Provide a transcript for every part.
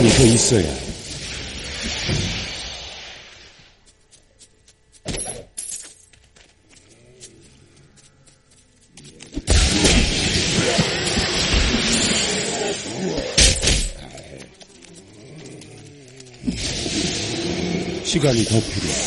시간이 더 있어야 해. 시간이 더 필요해.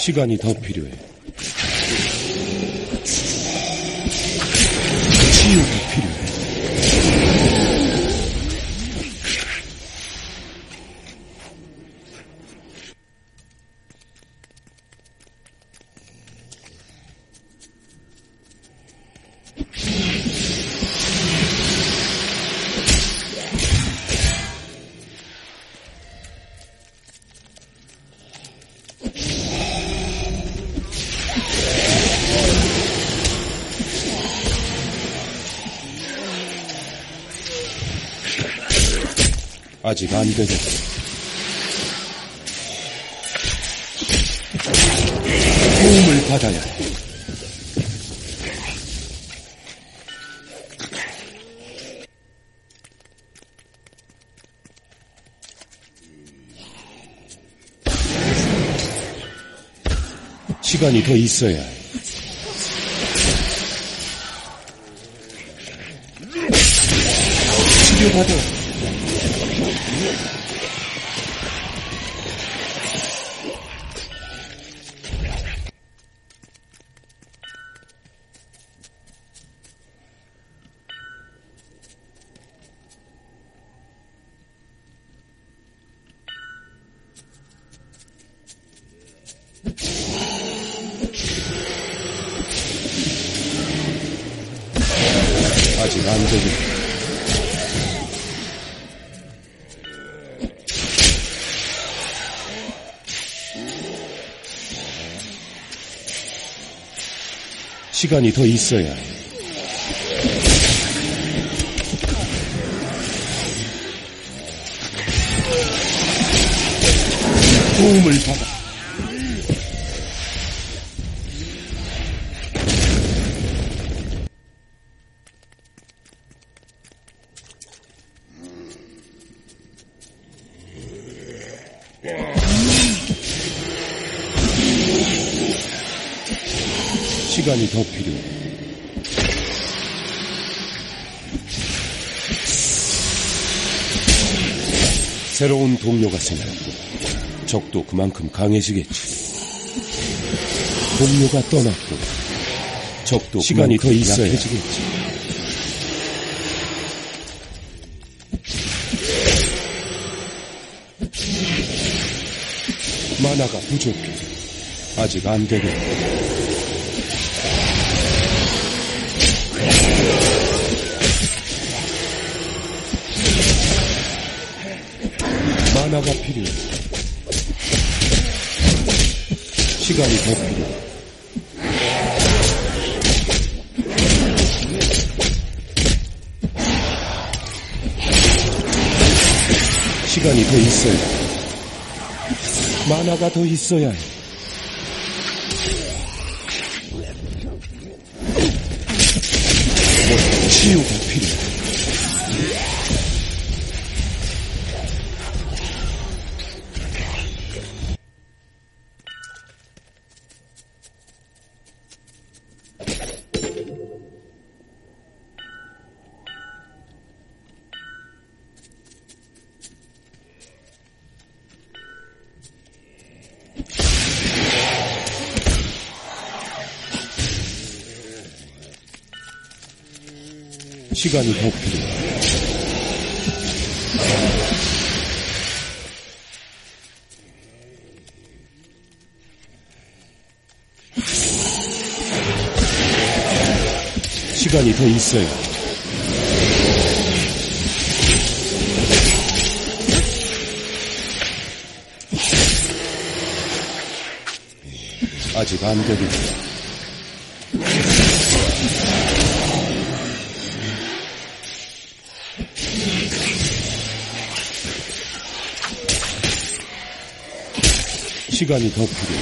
시간이 더 필요해. 아직 안 되겠어. 도움을 받아야 해. 시간이 더 있어야 해. 되겠다. 시간이 더 있어야 해. 도움을 받아. 그만큼 강해지겠지. 동료가 떠났고 적도 시간이 더 있어야 약해지겠지. 만화가 부족해. 아직 안 되겠다. 만화가 필요해. 시간이 더 필요해. 시간이 더 있어야 해. 만화가 더 있어야 해. 있어야 해. 아직 안 되겠다. 시간이 더 필요해.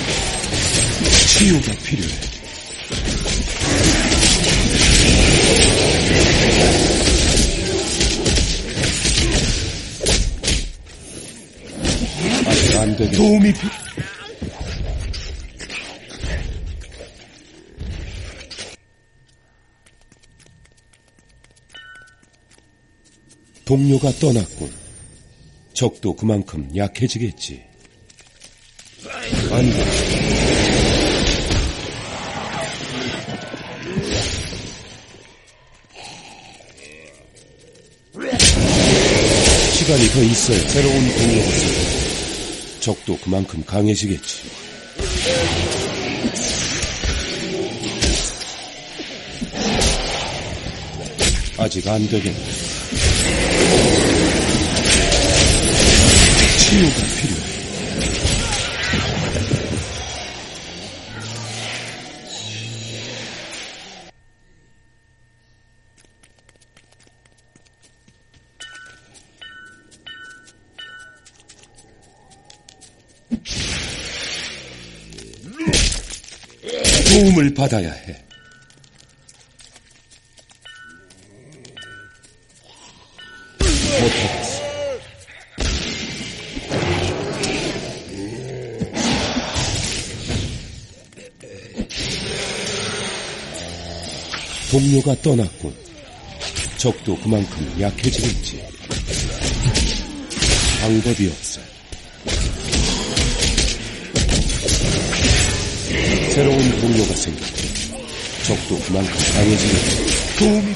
치유가 필요해. 안 되겠다. 도움이 필 동료가 떠났군. 적도 그만큼 약해지겠지. 안 돼. 시간이 더 있어야 새로운 동료가 생겨. 적도 그만큼 강해지겠지. 아직 안 되겠다. 치유가 도움을 받아야 해. 못하겠어. 동료가 떠났군. 적도 그만큼 약해지겠지. 방법이 없어. 새로운 동료가 생겨. 적도 그만큼 강해지겠지. 도움이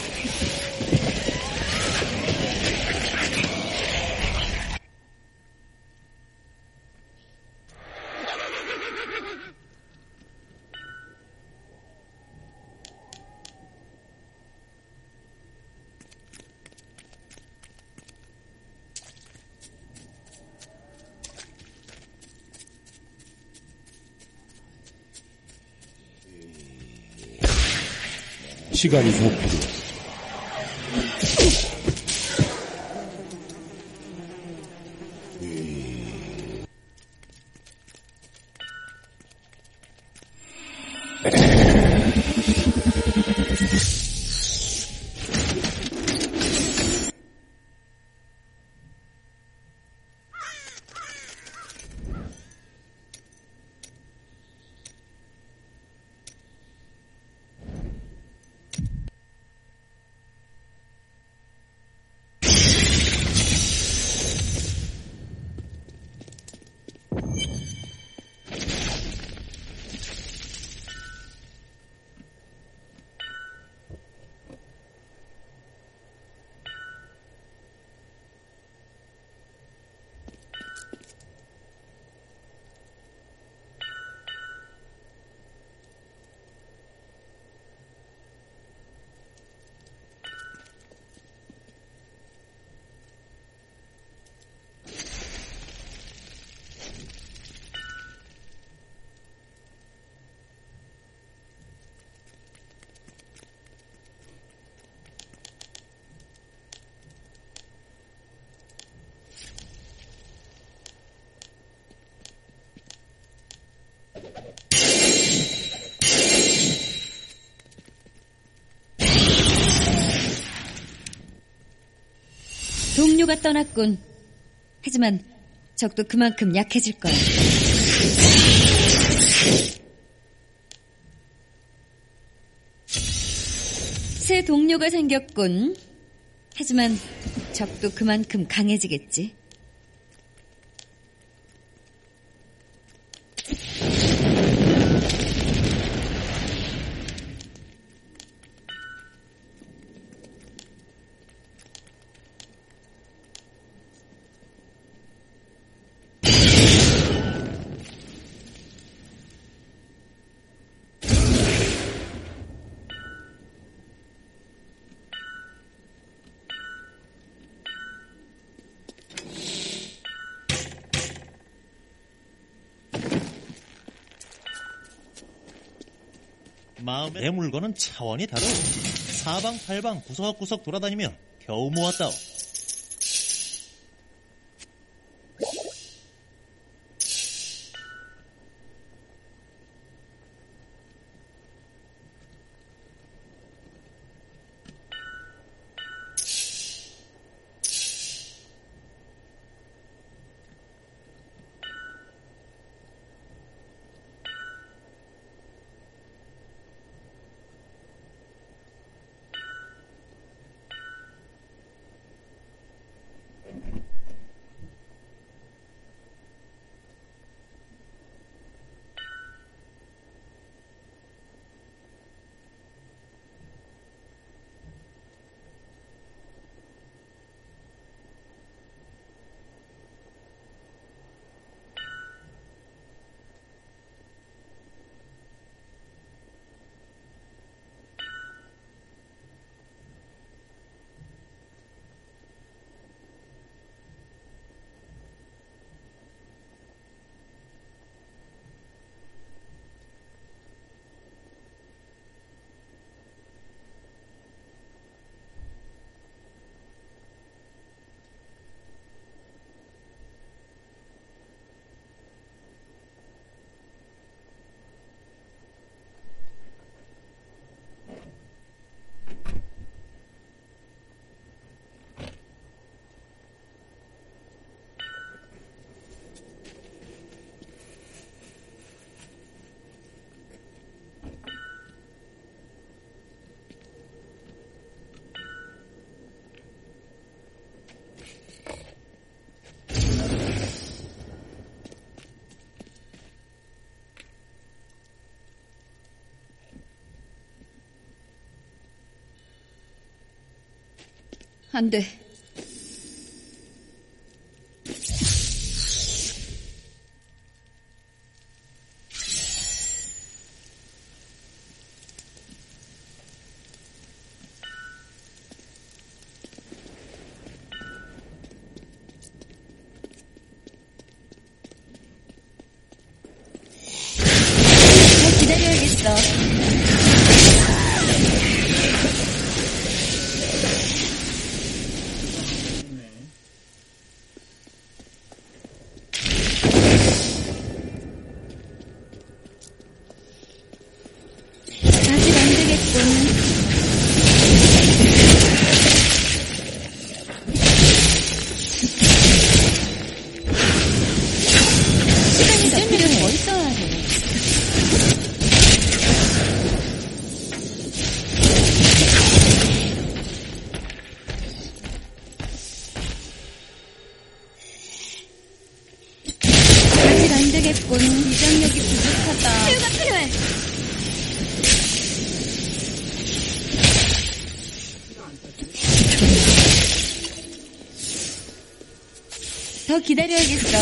시간이 더 필요해. 동료가 떠났군. 하지만 적도 그만큼 약해질 거야. 새 동료가 생겼군. 하지만 적도 그만큼 강해지겠지. 마음의 내 물건은 차원이 다르. 사방팔방 구석구석 돌아다니며 겨우 모았다오. 안 돼. 더 기다려야겠어.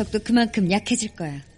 적도 그만큼 약해질 거야.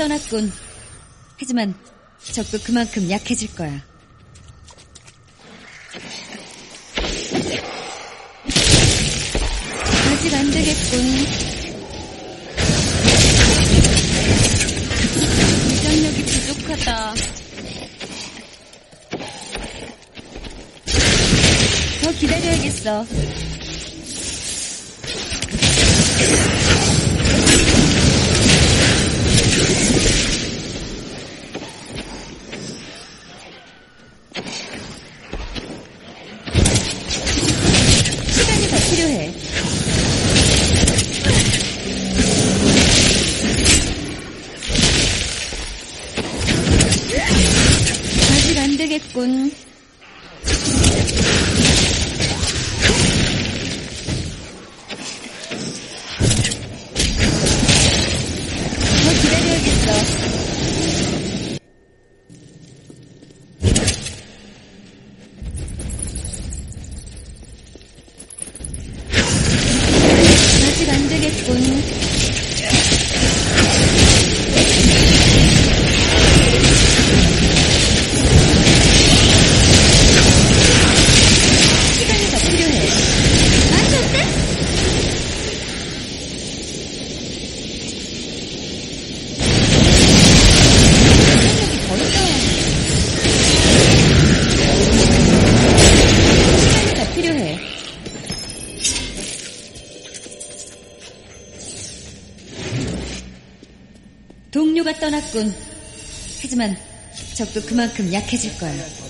떠났군. 하지만 적도 그만큼 약해질 거야. 아직 안 되겠군. 무장력이 부족하다. 더 기다려야겠어. 되겠군. 그만큼 약해질 거야.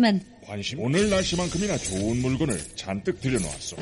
하지만 오늘 날씨만큼이나 좋은 물건을 잔뜩 들여놓았소.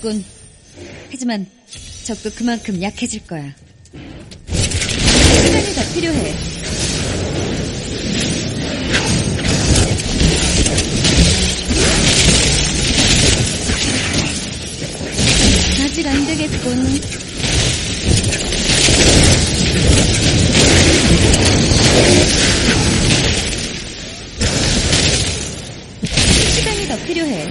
있군. 하지만 적도 그만큼 약해질 거야. 시간이 더 필요해. 아직 안 되겠군. 시간이 더 필요해.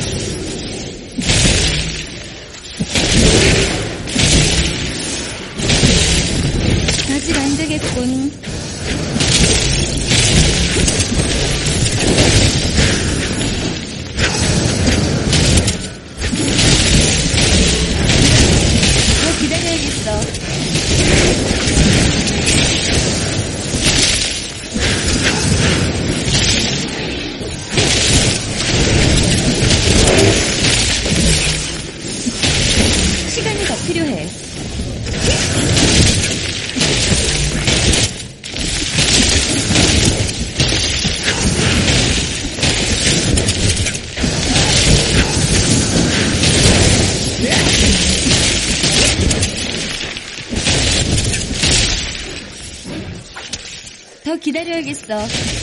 기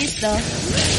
기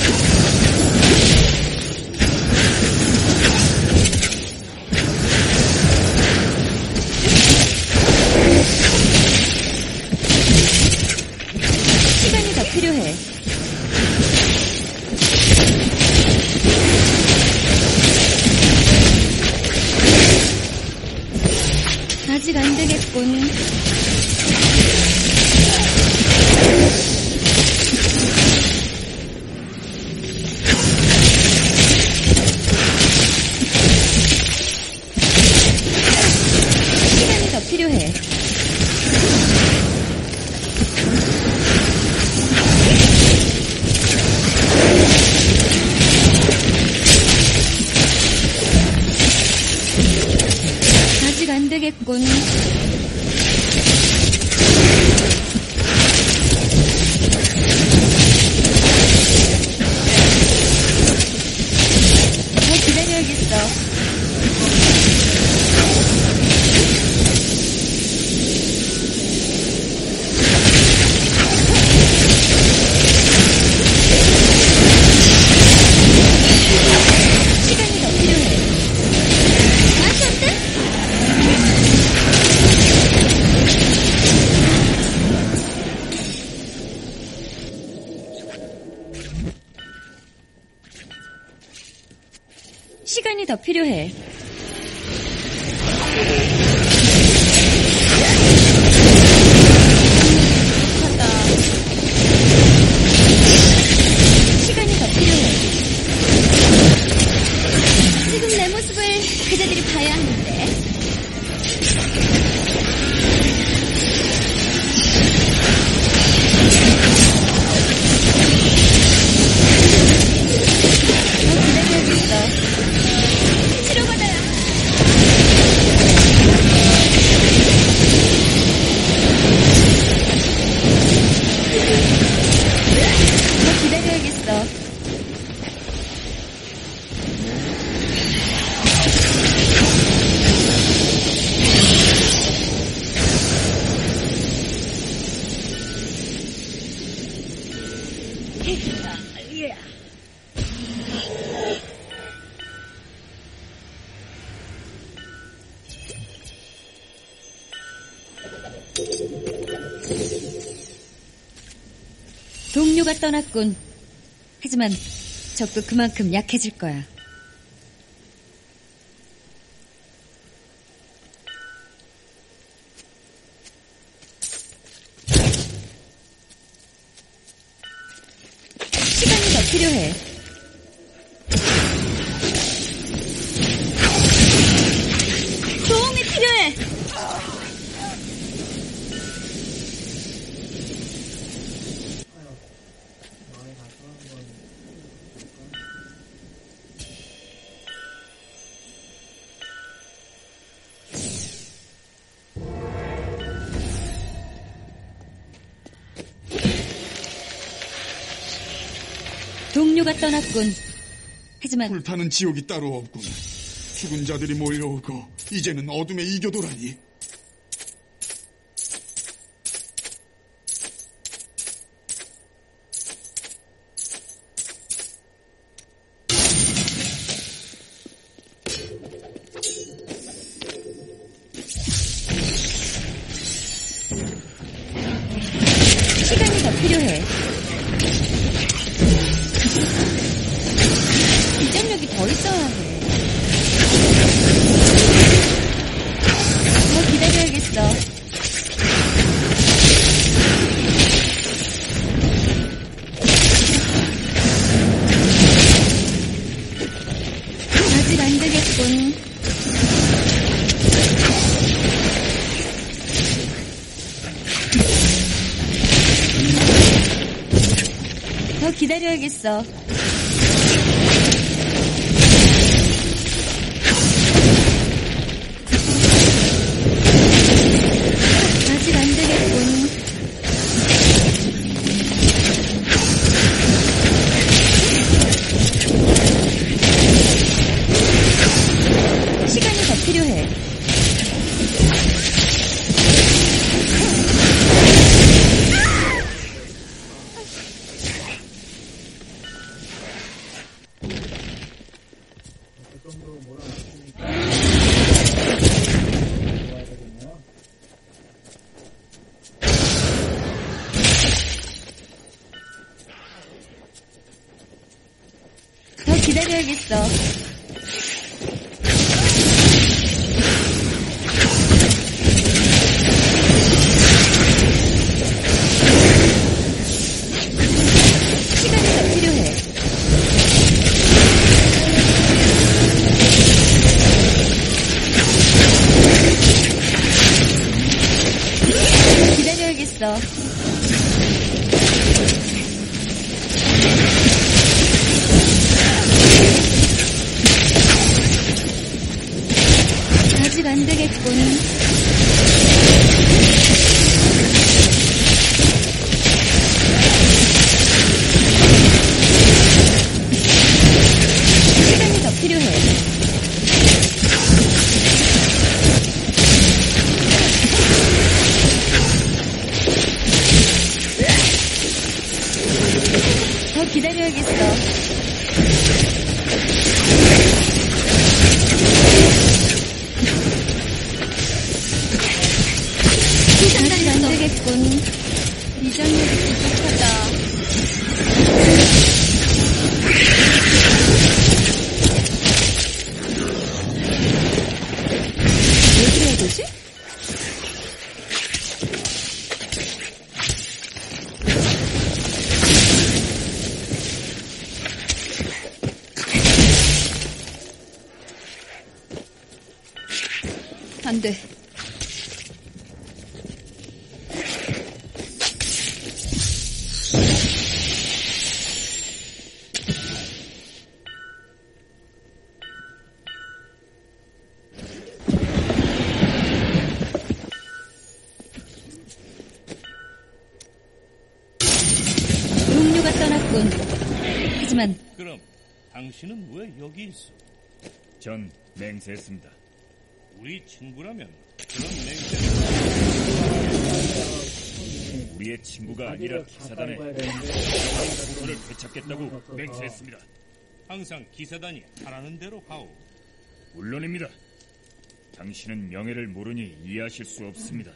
떠났군. 하지만 적도 그만큼 약해질 거야. 떠났군. 하지만 불타는 지옥이 따로 없군. 죽은 자들이 몰려오고 이제는 어둠에 이겨도라니. 기다려야겠어. 있어? 전 맹세했습니다. 우리 친구라면 그런 맹세 우리의 친구가 아니라 기사단에 그를 되찾겠다고 맹세했습니다. 항상 기사단이 하라는 대로 하오. 물론입니다. 당신은 명예를 모르니 이해하실 수 없습니다.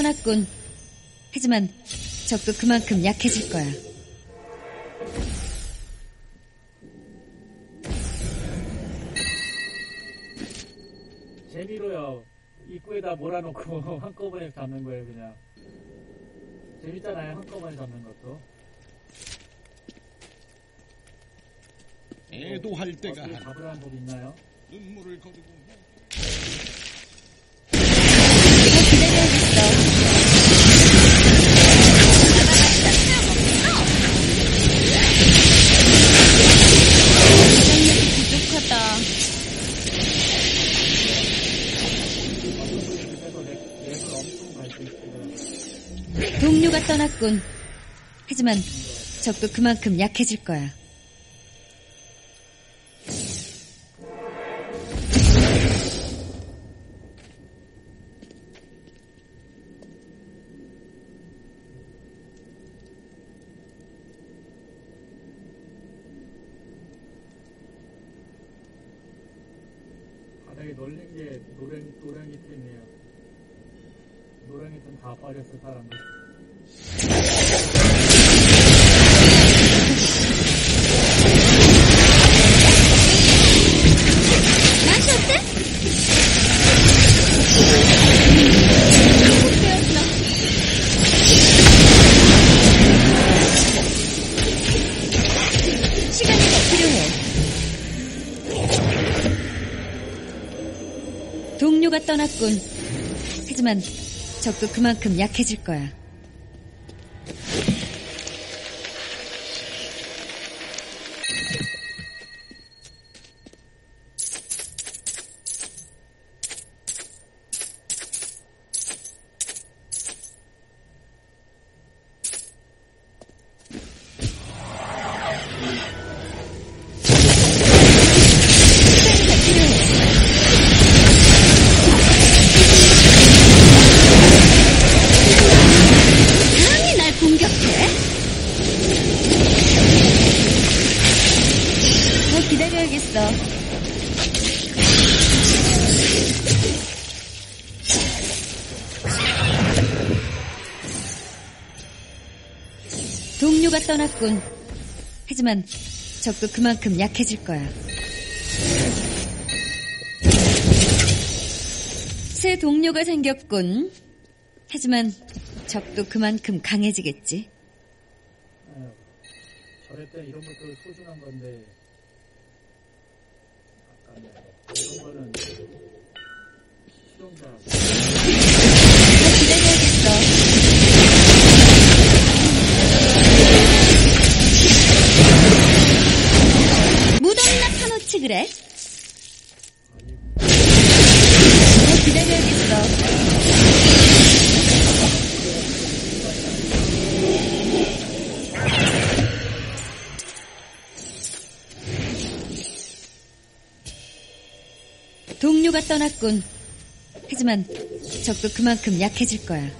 떠났군. 하지만 적도 그만큼 약해질 거야. 재미로요. 입구에다 몰아놓고 한꺼번에 잡는 거예요, 그냥. 재밌잖아요, 한꺼번에 잡는 것도. 애도할 때가 어떻게 잡으라는 법 있나요? 눈물을 거두고 동료가 떠났군. 하지만 적도 그만큼 약해질 거야. 바닥에 널린 게 노랭이 팀이에요. 노랭이 팀다 빠졌어, 사람들. 떠났군. 하지만 적도 그만큼 약해질 거야. 하지만 적도 그만큼 약해질 거야. 새 동료가 생겼군. 하지만 적도 그만큼 강해지겠지. 저럴 때 이런 것도 소중한 건데, 아깝네. 이런 거는 수용자. 무덤이나 파놓지 그래? 동료가 떠났군. 하지만 적도 그만큼 약해질 거야.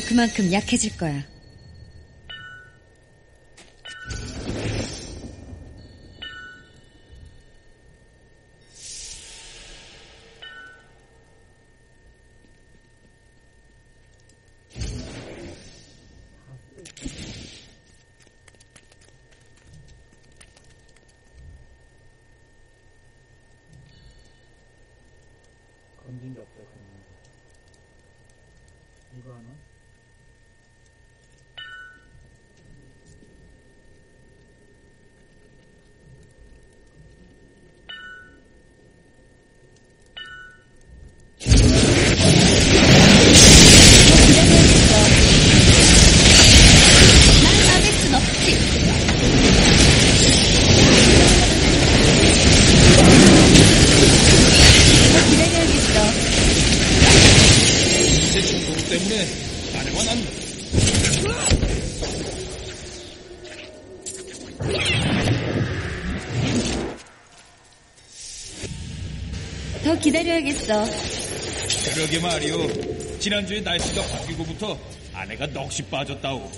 그만큼 약해질 거야. 기다려야겠어. 그러게 말이오. 지난주에 날씨가 바뀌고부터 아내가 넋이 빠졌다오.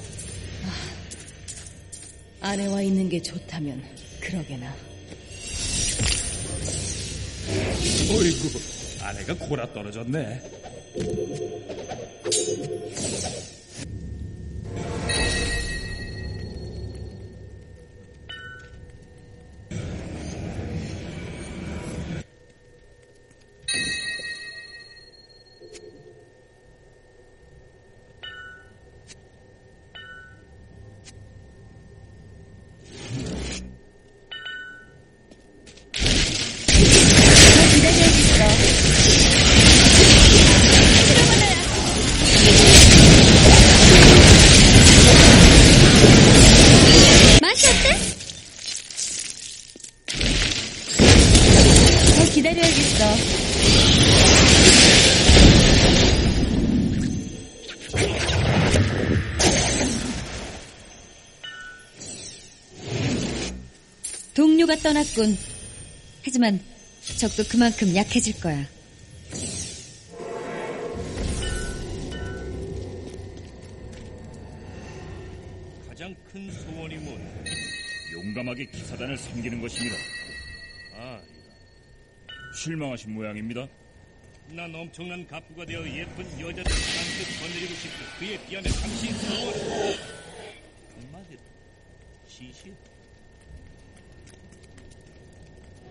아내와 있는 게 좋다면 그러게나. 어이구, 아내가 골아 떨어졌네. 떠났군. 하지만 적도 그만큼 약해질 거야. 가장 큰 소원이 뭐야? 용감하게 기사단을 섬기는 것입니다. 아, 실망하신 모양입니다. 난 엄청난 갑부가 되어 예쁜 여자들 잔뜩 거느리고 싶고 그에 비하면 당신 소원 한마디로 시시 난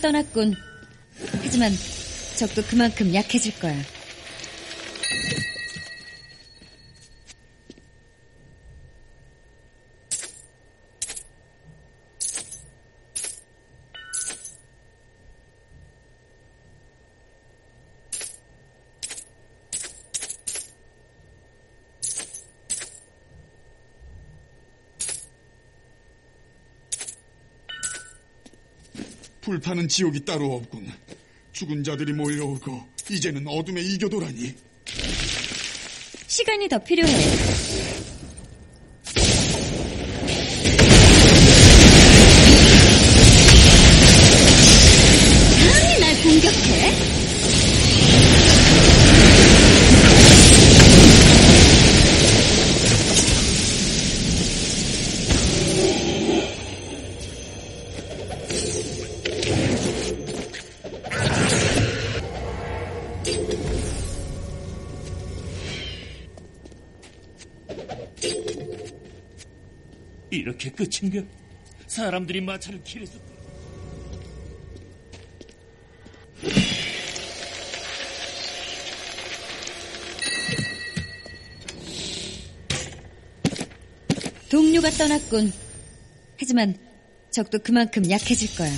떠났군. 하지만 적도 그만큼 약해질 거야. 불타는 지옥이 따로 없군. 죽은 자들이 몰려오고 이제는 어둠에 이겨도라니. 시간이 더 필요해. 끝인가? 사람들이 마차를 길에서 동료가 떠났군. 하지만 적도 그만큼 약해질 거야.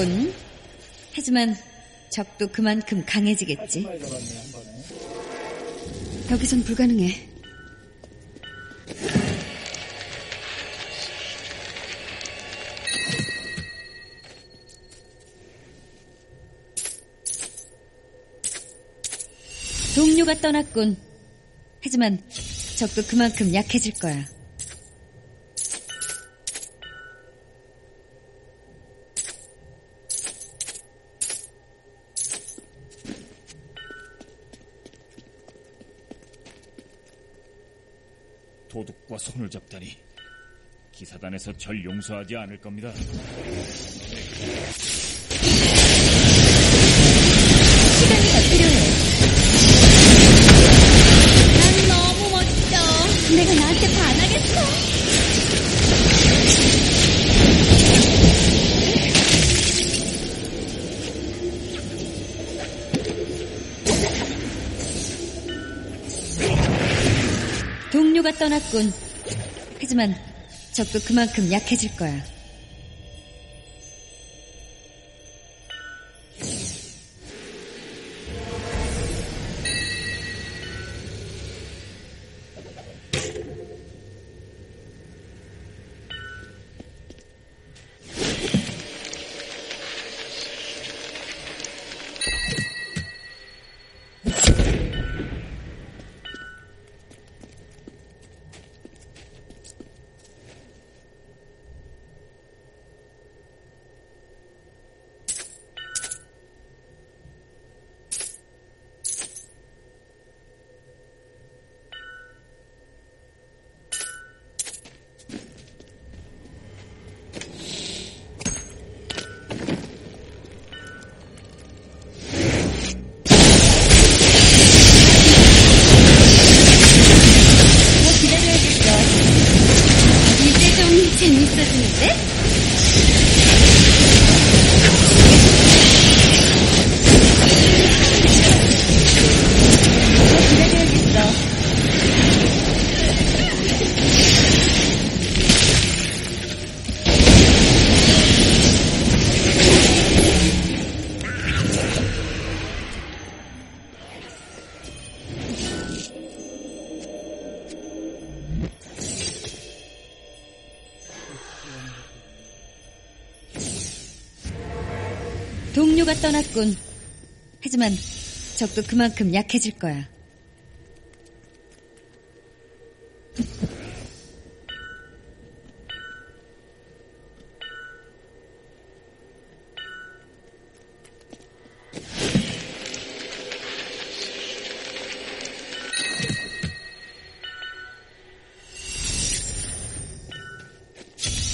생겼군. 하지만 적도 그만큼 강해지겠지. 여기선 불가능해. 동료가 떠났군. 하지만 적도 그만큼 약해질 거야. 도둑과 손을 잡다니 기사단에서 절 용서하지 않을 겁니다. 시간이 더 필요해. 난 너무 멋져. 내가 나한테 반하겠어. 동료가 떠났군. 하지만 적도 그만큼 약해질 거야. 떠났군. 하지만 적도 그만큼 약해질 거야.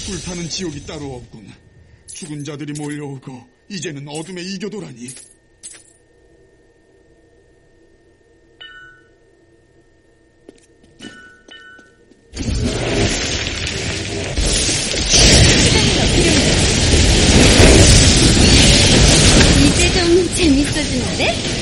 불타는 지옥이 따로 없군. 죽은 자들이 몰려오고 이제는 어둠에 이겨도라니. 재밌어지는데?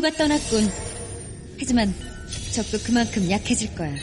동료가 떠났군. 하지만 적도 그만큼 약해질 거야.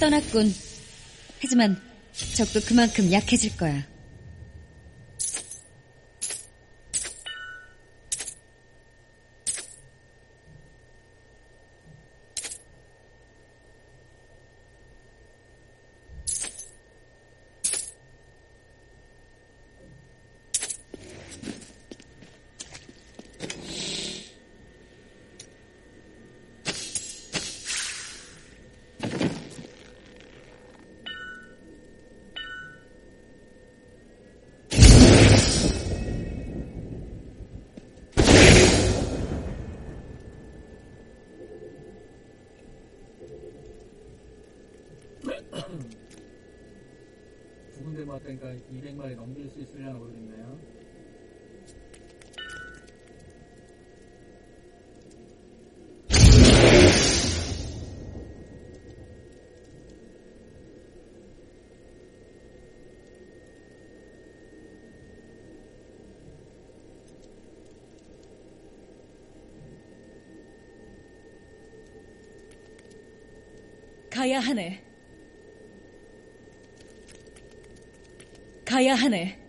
떠났군. 하지만 적도 그만큼 약해질 거야. 맞다니까 200마리 넘길 수 있으려나 모르겠네요. 가야 하네. 가야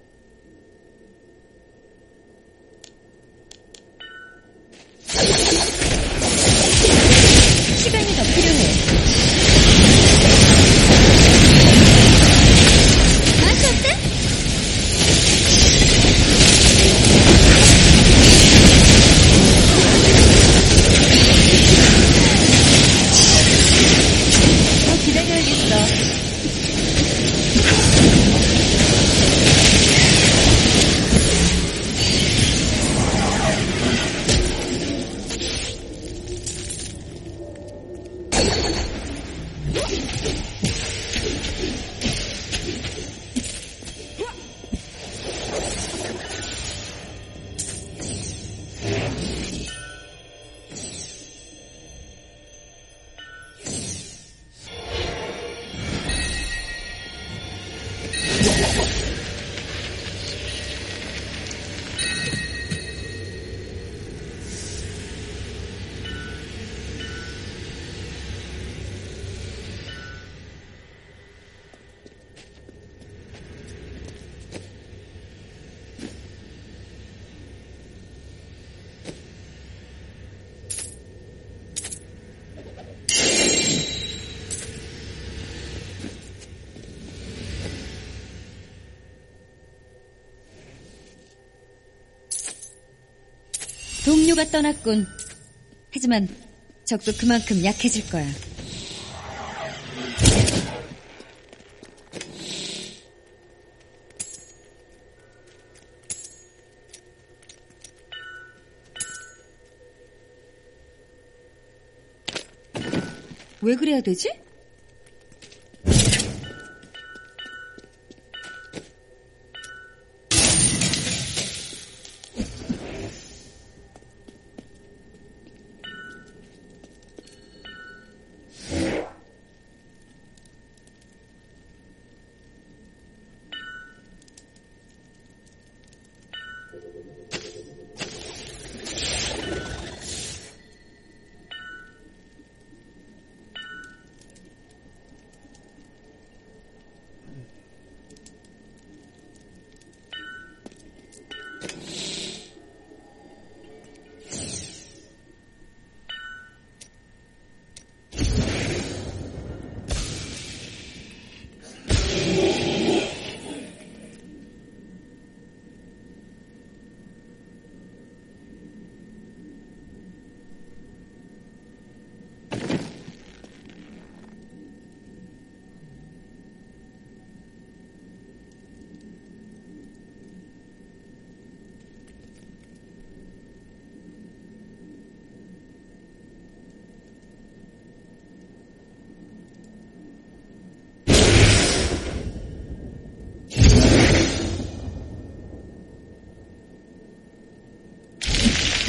떠났군. 하지만 적도 그만큼 약해질 거야. 왜 그래야 되지?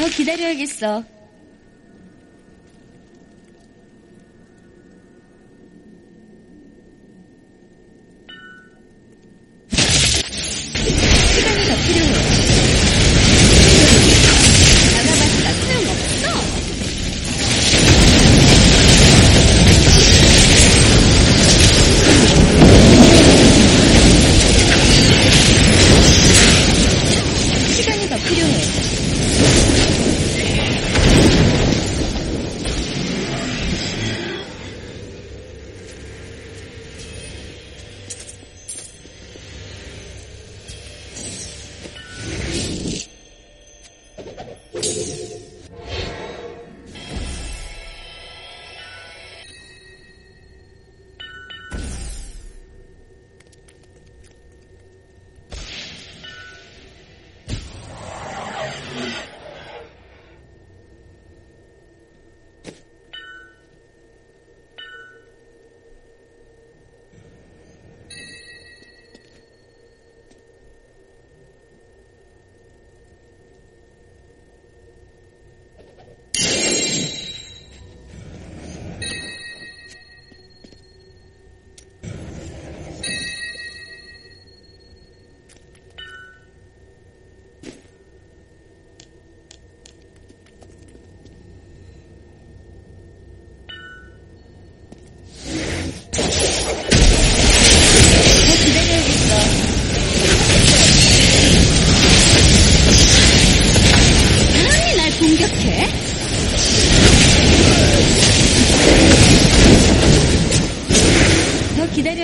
더 기다려야겠어.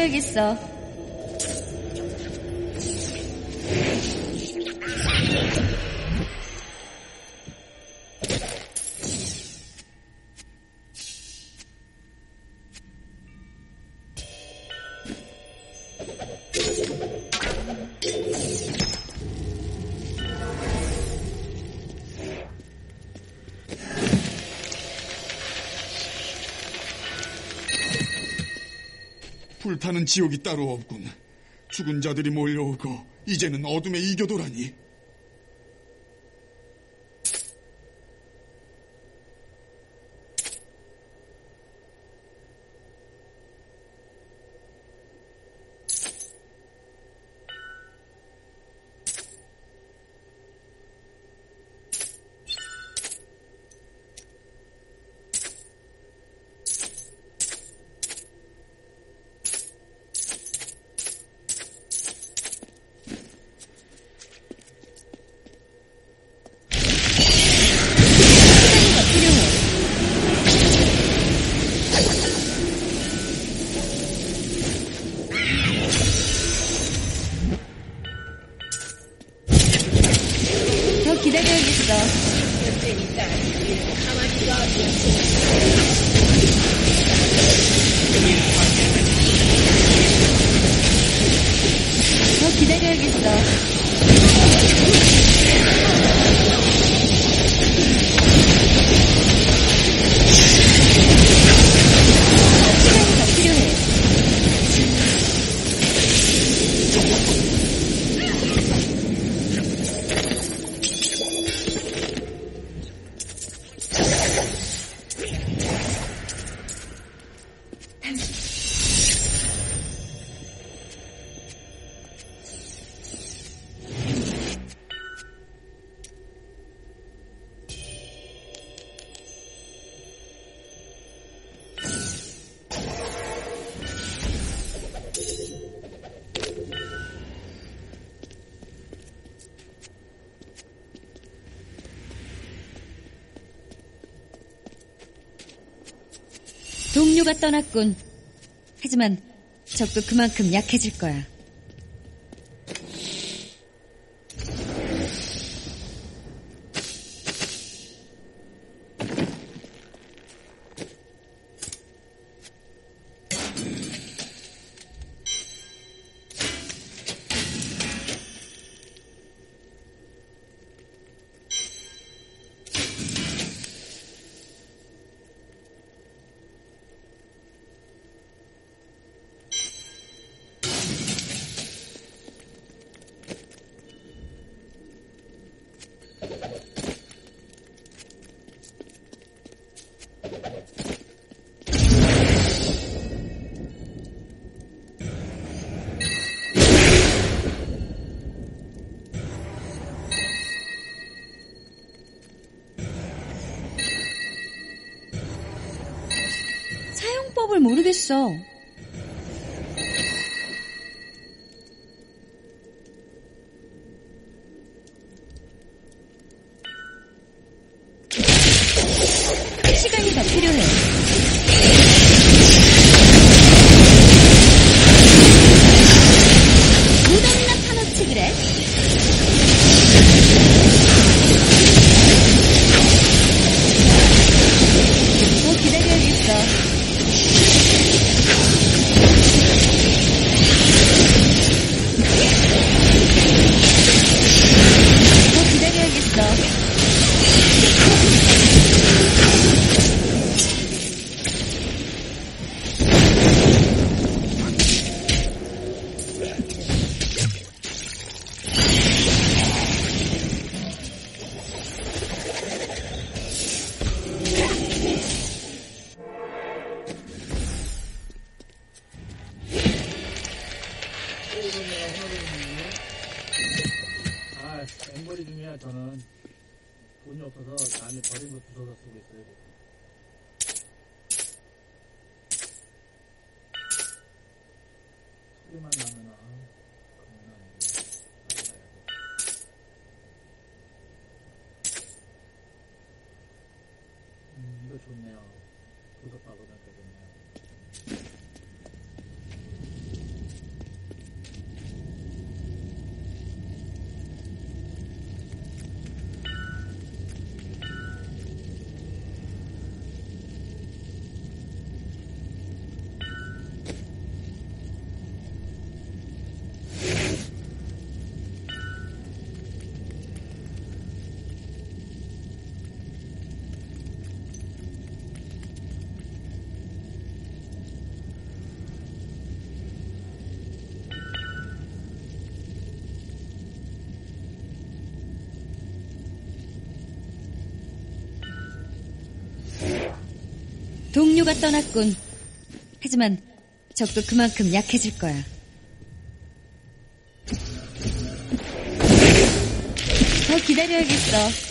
더 기다려야겠어. 불타는 지옥이 따로 없군. 죽은 자들이 몰려오고 이제는 어둠에 이겨도라니. 떠났군. 하지만 적도 그만큼 약해질 거야. 사 음, 이거 좋네요. 도서박으면 되겠네요. 동료가 떠났군. 하지만 적도 그만큼 약해질 거야. 더 기다려야겠어.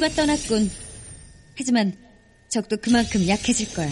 동료가 떠났군. 하지만 적도 그만큼 약해질 거야.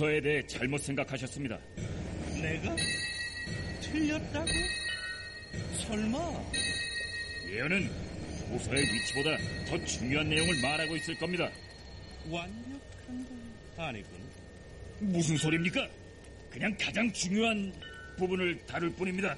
보서에 대해 잘못 생각하셨습니다. 내가 틀렸다고? 설마 예언은 보서의 위치보다 더 중요한 내용을 말하고 있을 겁니다. 완벽한 건 아니군. 무슨 소리입니까? 그냥 가장 중요한 부분을 다룰 뿐입니다.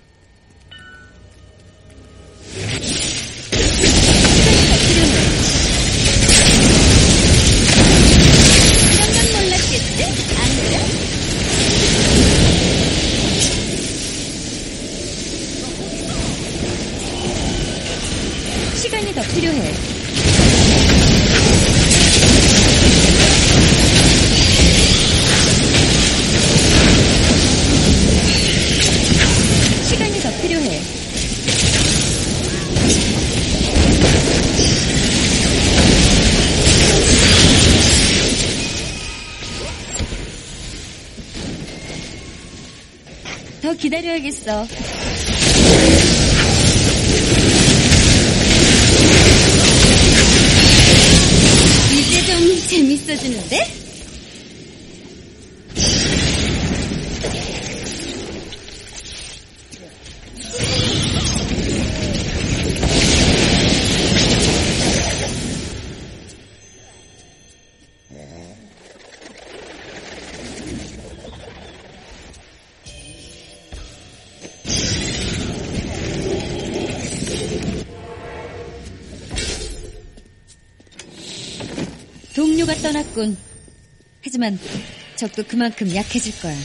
시간이 더 필요해. 시간이 더 필요해. 더 기다려야겠어. 좀 재밌어지는데? 떠났군. 하지만 적도 그만큼 약해질 거야.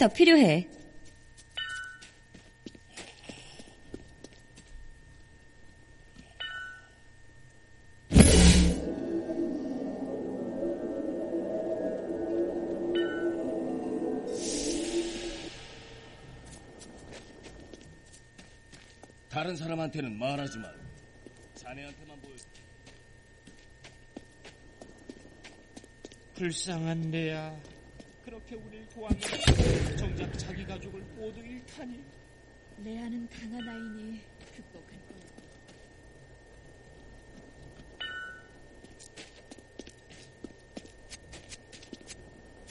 더 필요해. 다른 사람한테는 말하지 마. 자네한테만 보여. 불쌍한 레아. 도왔는데 정작 자기 가족을 모두 잃다니. 레아는 강한 아이니 극복할 거야.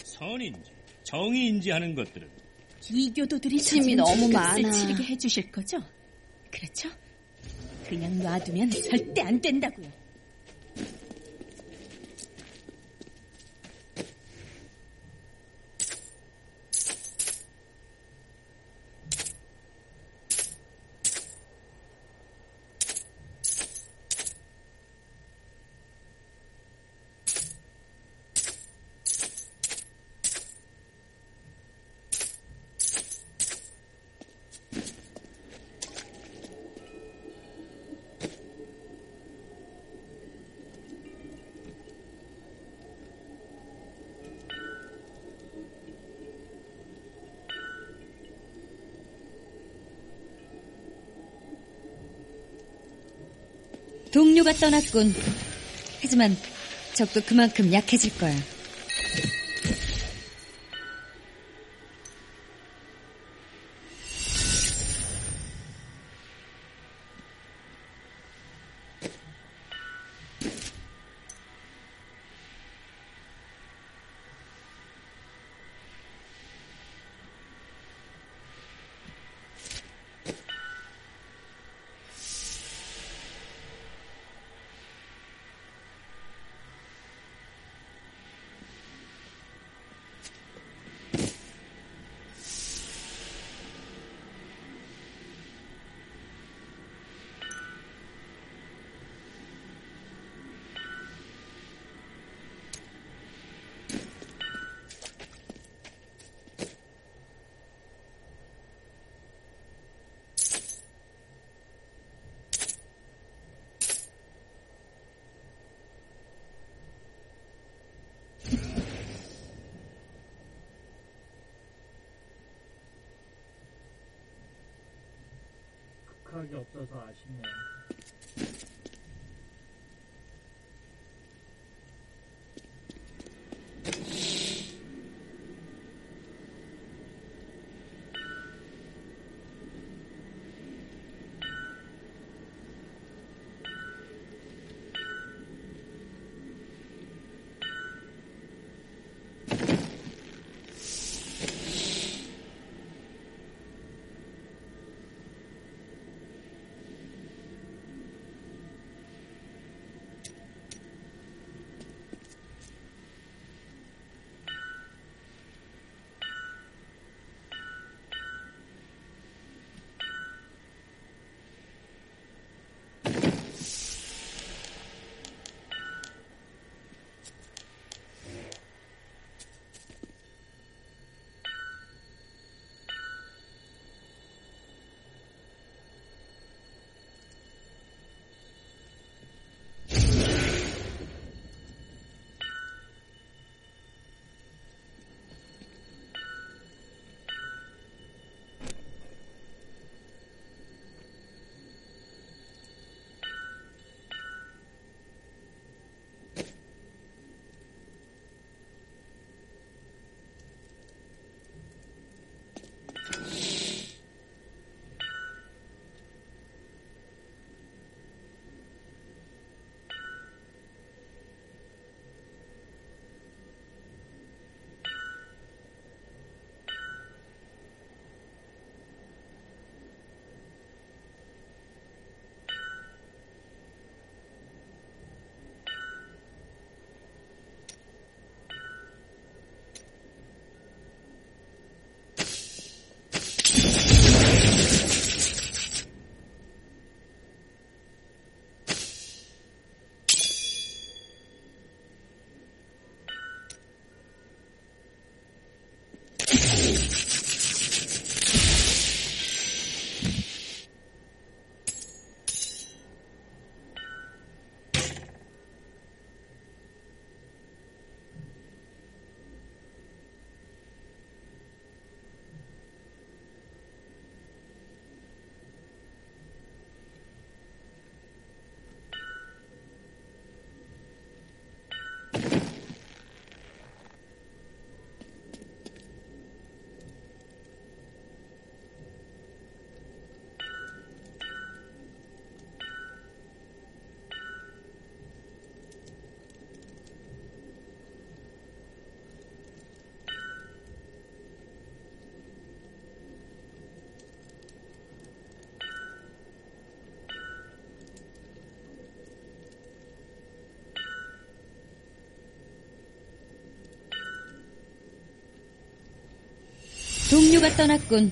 선인지 정의인지 하는 것들은 이교도들이 찾은 너무 많아. 치르게 해주실 거죠? 그렇죠? 그냥 놔두면 절대 안 된다고요. 떠났군. 하지만 적도 그만큼 약해질 거야. 동료가 떠났군.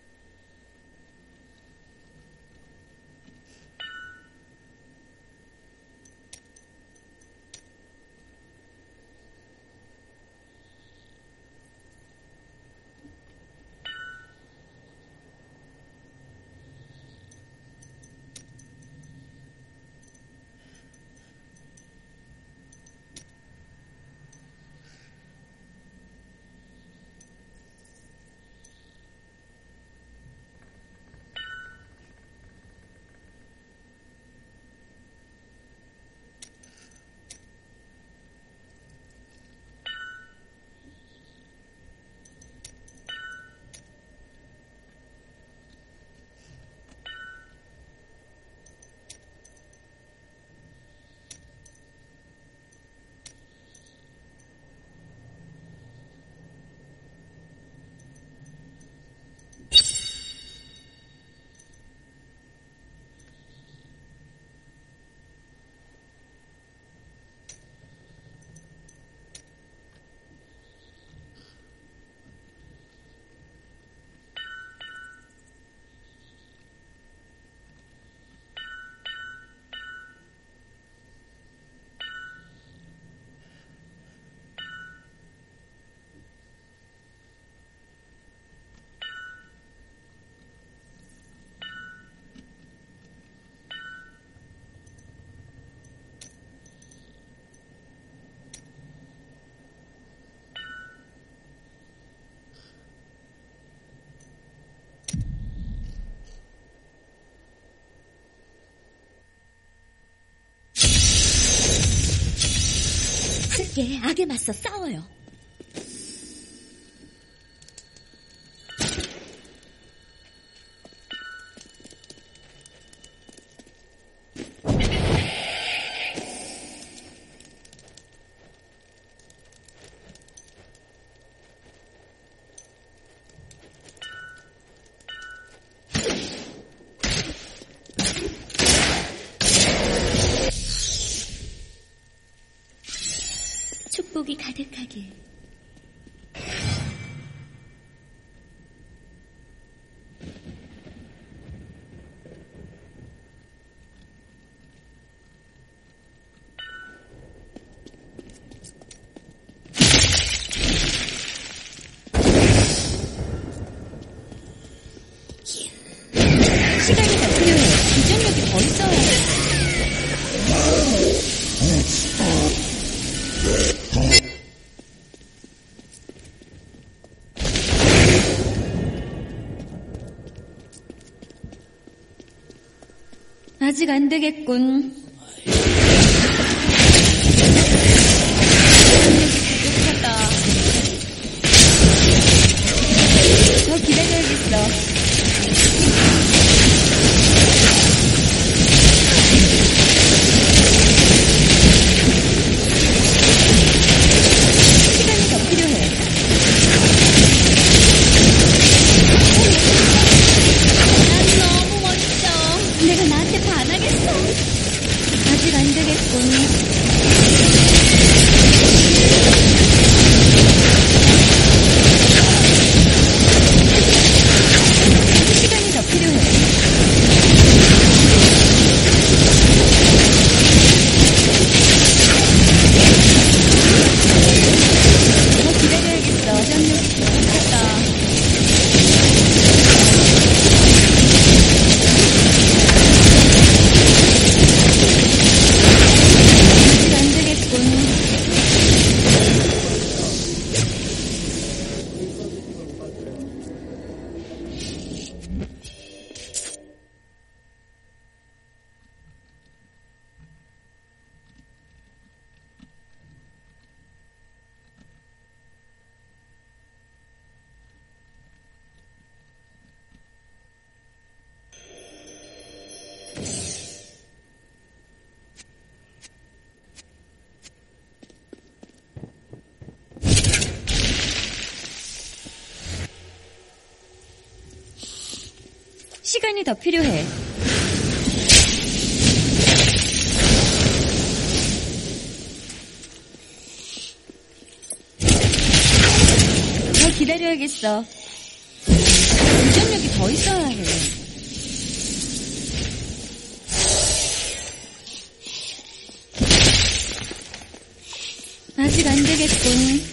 함께 악에 맞서 싸워요. 안 되겠군. 기다려야겠어. 운전력이 더 있어야 해. 아직 안 되겠군.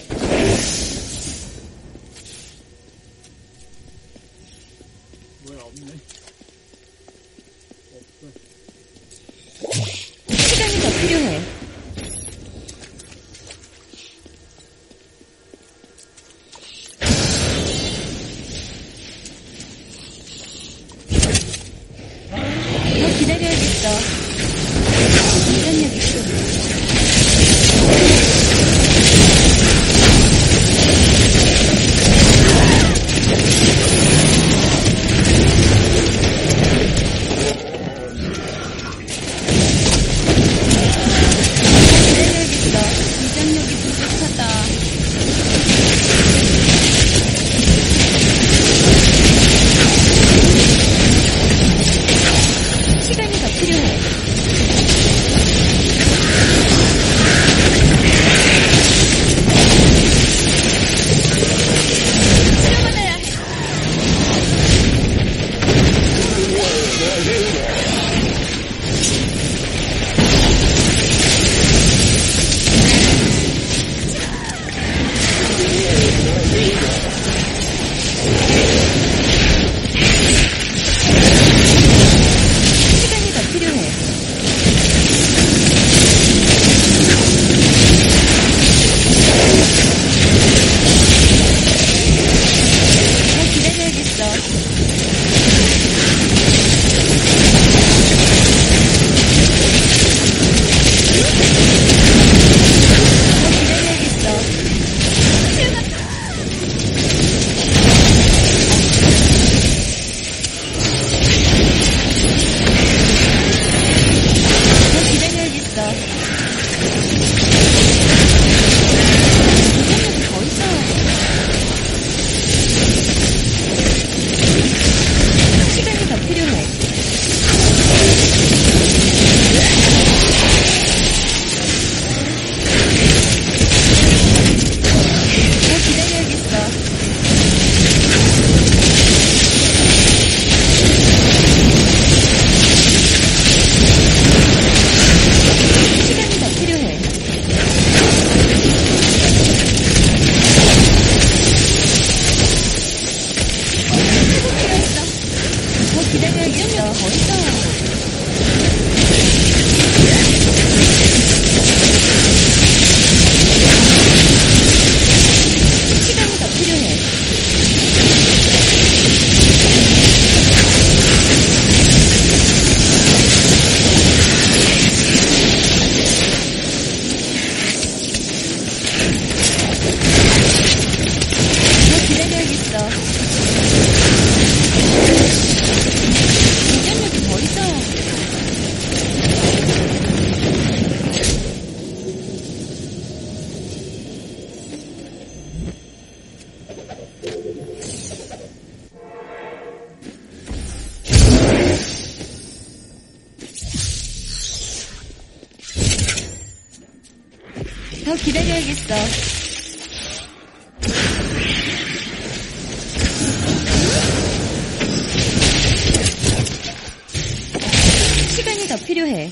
필요해.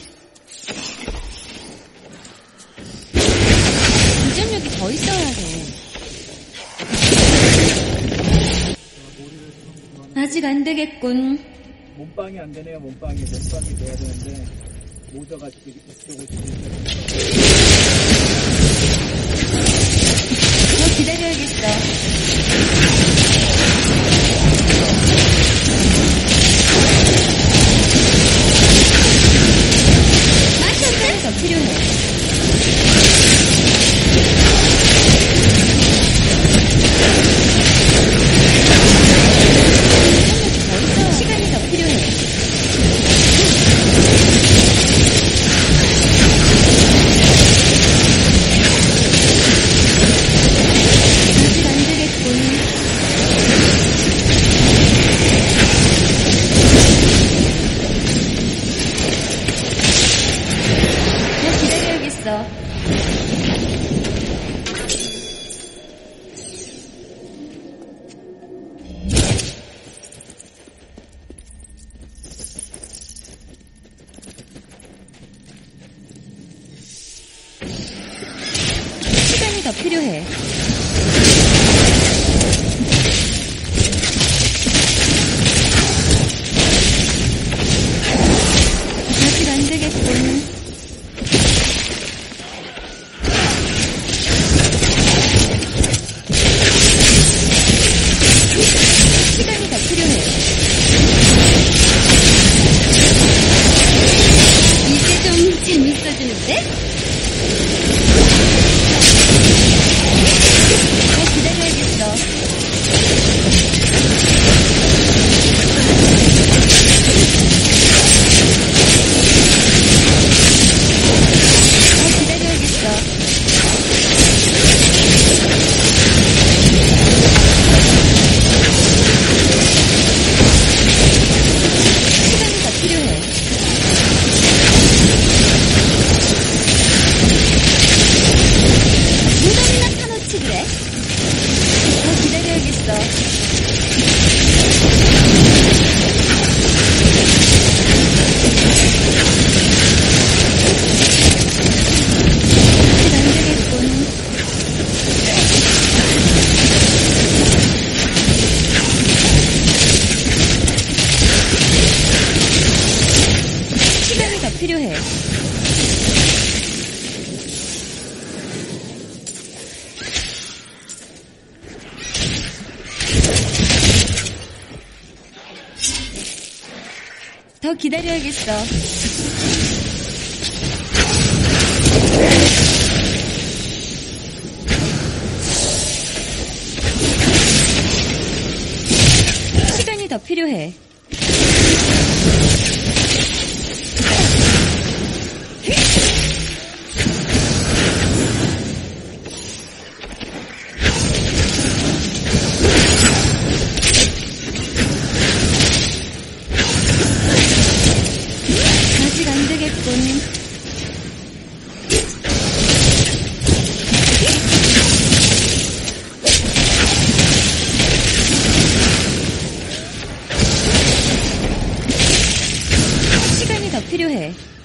유전력이 더 있어야 돼. 아직 안 되겠군. 몸빵이 안 되네요, 몸빵이. 몸빵이 돼야 되는데, 모자가 이쪽으로 더 기다려야겠어. 치료해. Okay.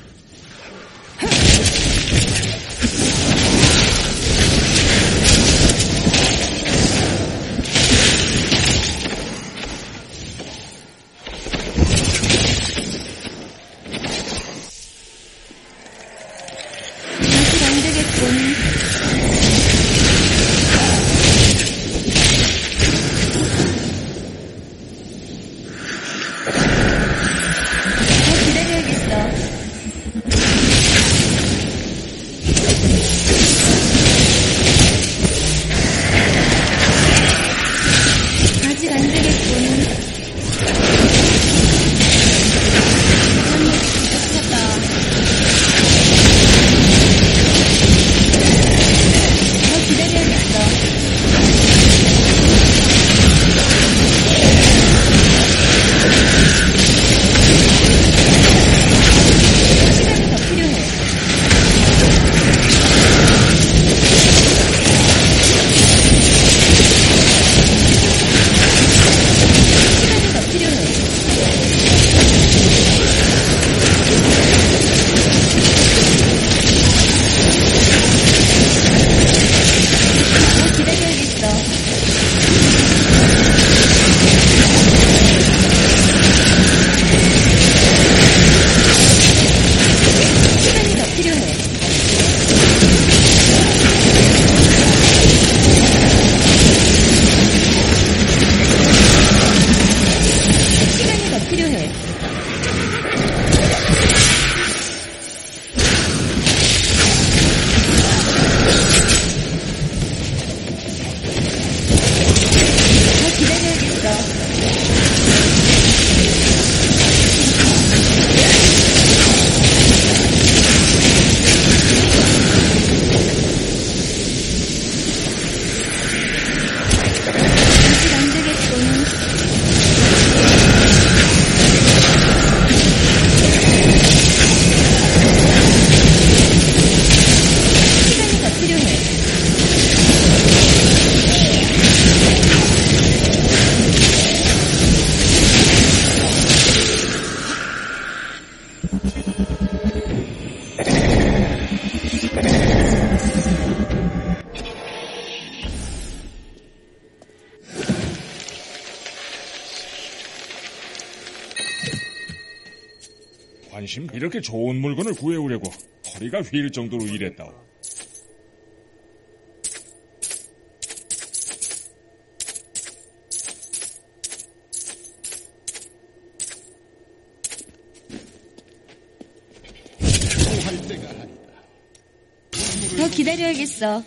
손이나 휘일 정도로 일했다오. 더 기다려야겠어.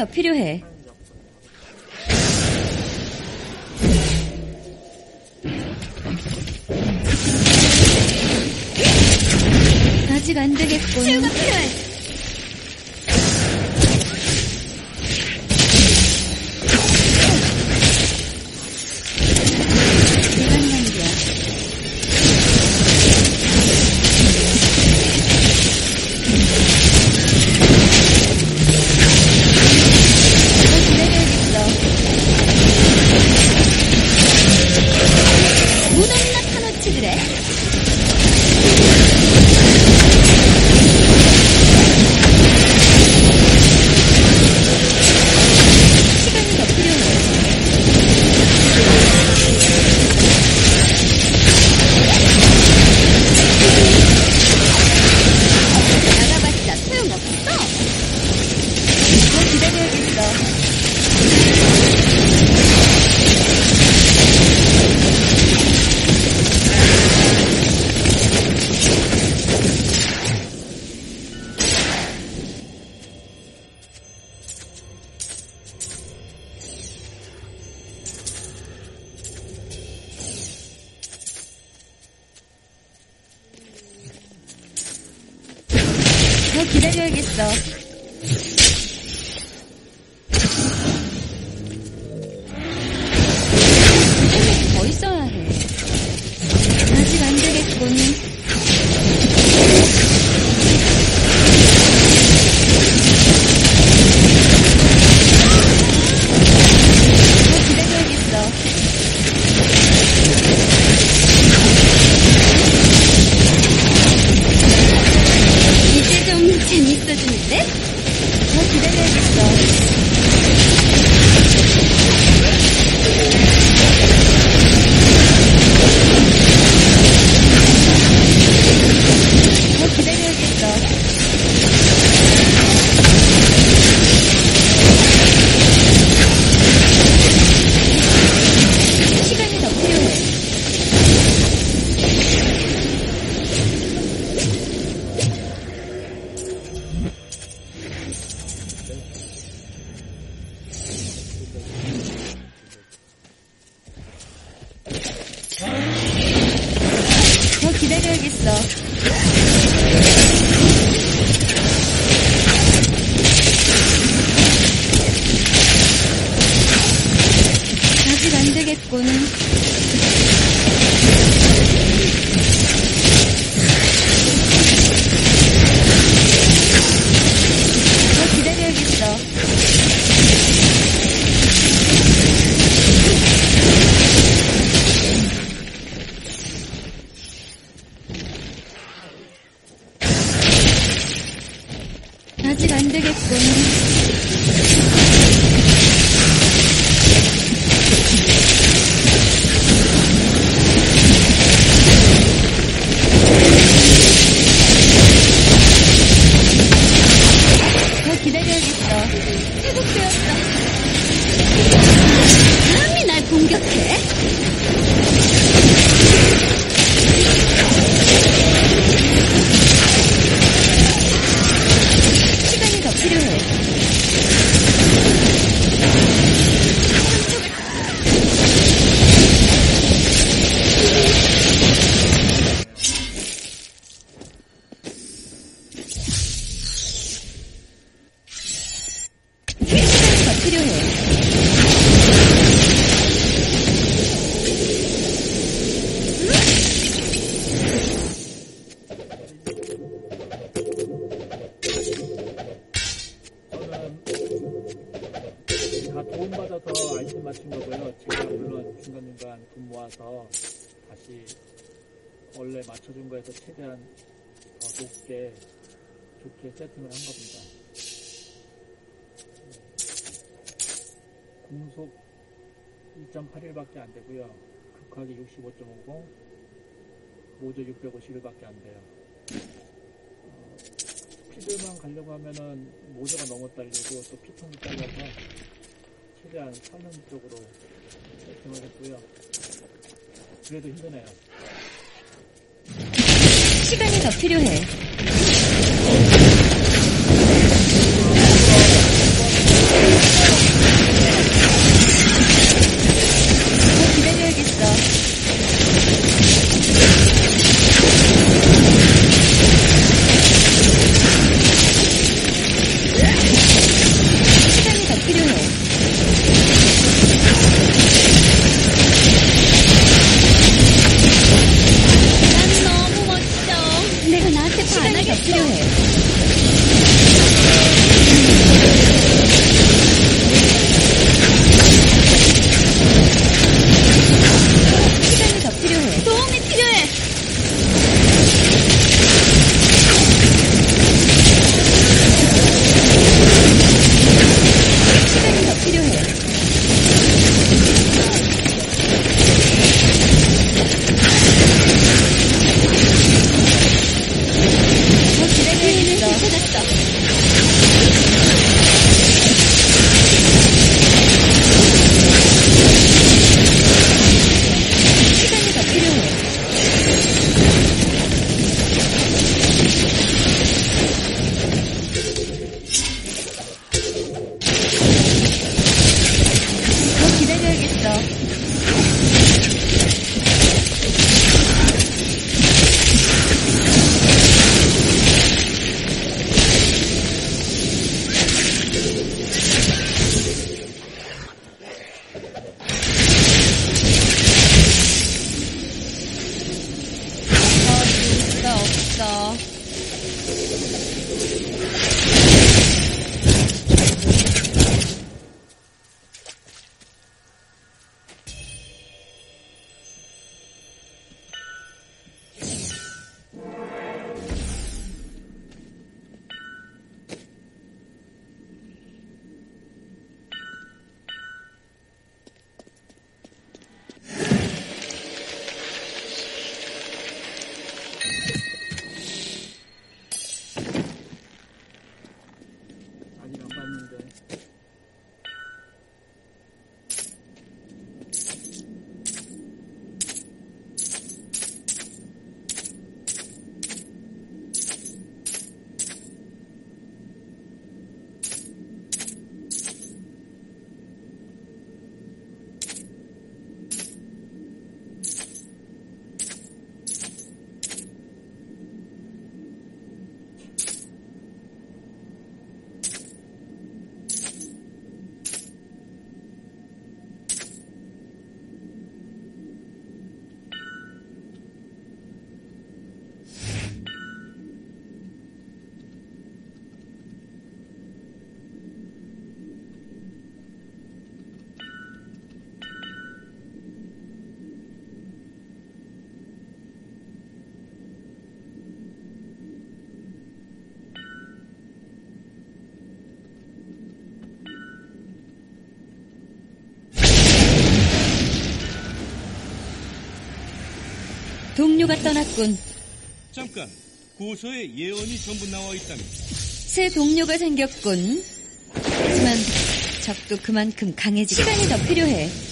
더 필요해. 더 기다려야겠어. 5조 651밖에 안 돼요. 어, 피들만 가려고 하면은 모조가 너무 딸리고 또 피통도 딸려서 최대한 사는 쪽으로 세팅을 했고요. 그래도 힘드네요. 시간이 더 필요해. 동료가 떠났군. 잠깐 고서에 예언이 전부 나와 있다면 새 동료가 생겼군. 하지만 적도 그만큼 강해지고 시간이 더 필요해.